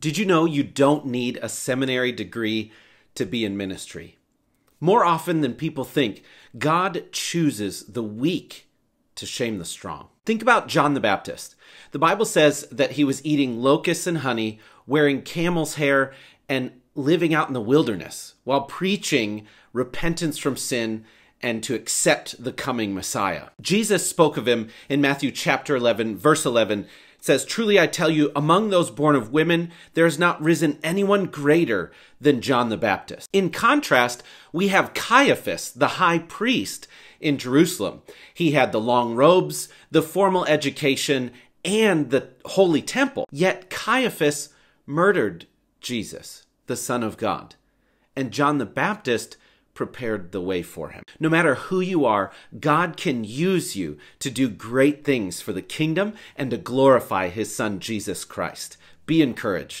Did you know you don't need a seminary degree to be in ministry? More often than people think, God chooses the weak to shame the strong. Think about John the Baptist. The Bible says that he was eating locusts and honey, wearing camel's hair, and living out in the wilderness while preaching repentance from sin and to accept the coming Messiah. Jesus spoke of him in Matthew chapter 11, verse 11. Says, Truly I tell you, among those born of women, there has not risen anyone greater than John the Baptist. In contrast, we have Caiaphas, the high priest in Jerusalem. He had the long robes, the formal education, and the holy temple. Yet Caiaphas murdered Jesus, the Son of God. And John the Baptist prepared the way for him. No matter who you are, God can use you to do great things for the kingdom and to glorify his son Jesus Christ. Be encouraged.